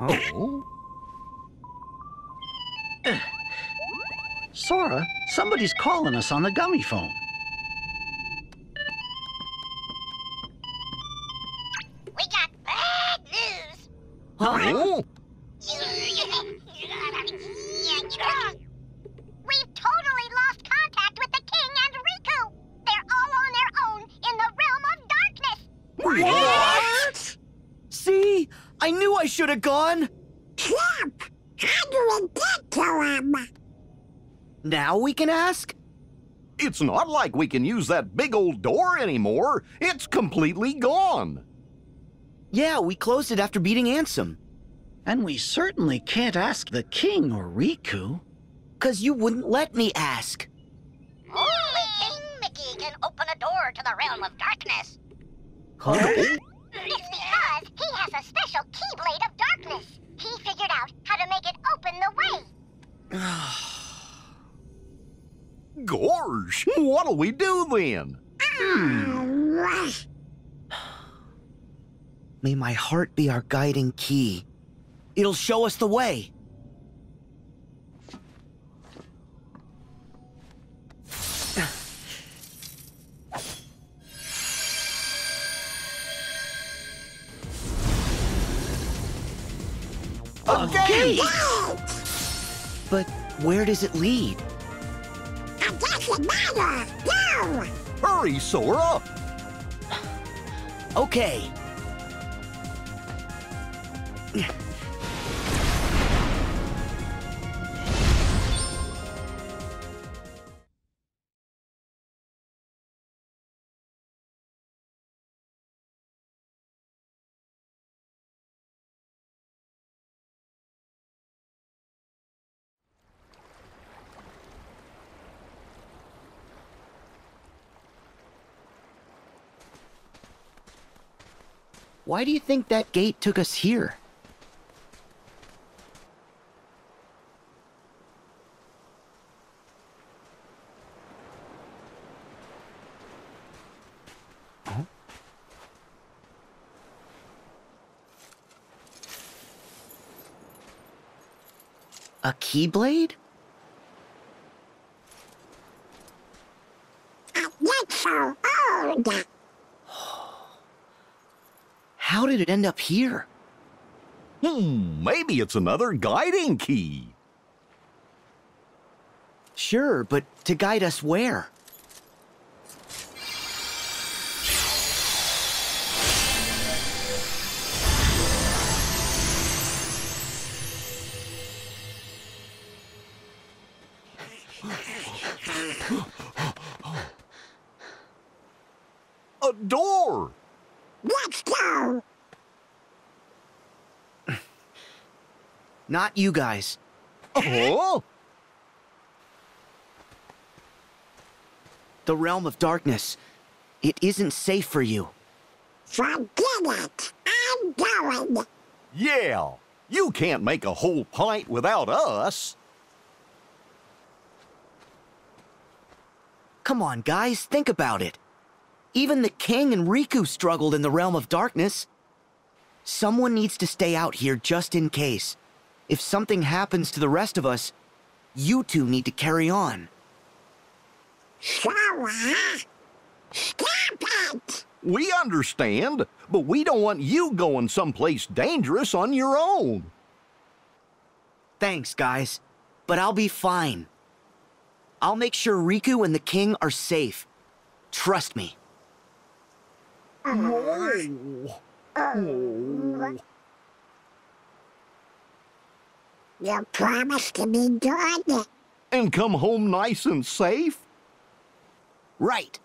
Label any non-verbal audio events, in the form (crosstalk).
Oh? Sora, somebody's calling us on the gummiphone. We got bad news. Oh? I knew I should have gone. Trump, how do we get to him? Now we can ask? It's not like we can use that big old door anymore. It's completely gone. Yeah, we closed it after beating Ansem. And we certainly can't ask the king or Riku. Cause you wouldn't let me ask. Only King Mickey can open a door to the realm of darkness. Huh? Oh? Keyblade of Darkness. He figured out how to make it open the way. (sighs) Gorge, what'll we do then? May my heart be our guiding key. It'll show us the way. A gate! But where does it lead? it doesn't matter. Go! Hurry, Sora! Okay. Why do you think that gate took us here? A keyblade? Uh, Get so old. How did it end up here? Hmm, maybe it's another guiding key. Sure, but to guide us where? A door! Let's go. Not you guys. Oh? The realm of darkness. It isn't safe for you. Forget it. I'm going. Yeah, you can't make a whole pint without us. Come on, guys, think about it. Even the king and Riku struggled in the realm of darkness. Someone needs to stay out here just in case. If something happens to the rest of us, you two need to carry on. Sora, stop it. We understand, but we don't want you going someplace dangerous on your own. Thanks, guys. But I'll be fine. I'll make sure Riku and the king are safe. Trust me. Oh. Oh. You promised to be good. And come home nice and safe? Right.